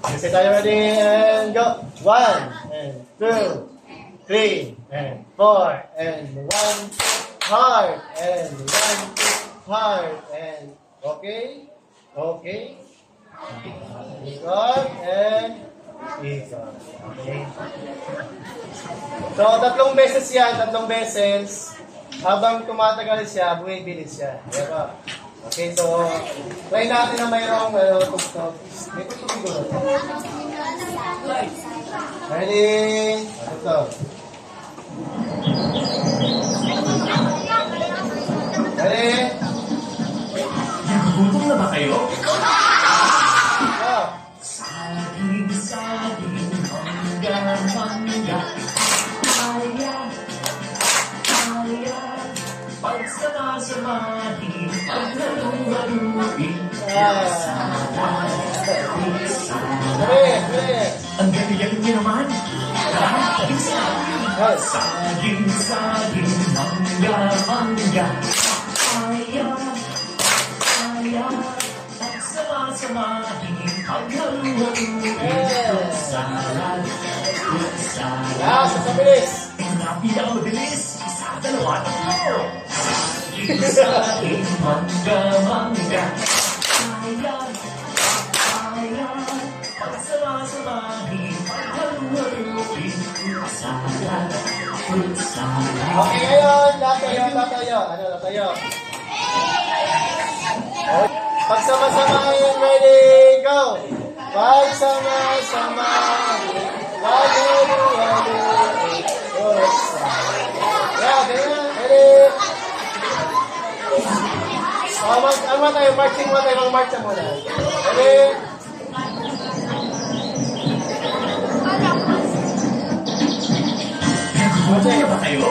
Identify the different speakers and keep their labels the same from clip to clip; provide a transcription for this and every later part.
Speaker 1: Okay, tayo ready and go. One, and two, three, and four, and one, hard, and one, hard, and okay, okay. Ikot and ikot. Okay. So, tatlong beses yan, tatlong beses. Habang tumatagal siya, bumibilis siya. Diba? Okay, so, try natin na mayroong uh, tuktok. May tuktok ko na. Ready? Tuktok. Ready?
Speaker 2: Gutom na ba kayo?
Speaker 1: Oh. Sabi,
Speaker 2: sabi, semati Angkat minuman Saging saging mangga mangga Ayah ayah Sama
Speaker 1: sama
Speaker 2: dingin panggang Salad Salad Ya, sesambilis tidak Mangga, mangga.
Speaker 1: Okay, ngayon, tatayo, tatayo. Ano, tatayo? Pagsama-sama ready, go! Pagsama-sama, ready. Oh, mag, ano ah, tayo, ah, marching mo tayo, mag march muna.
Speaker 2: Okay? Masaya ba kayo?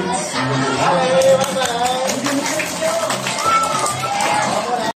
Speaker 1: you.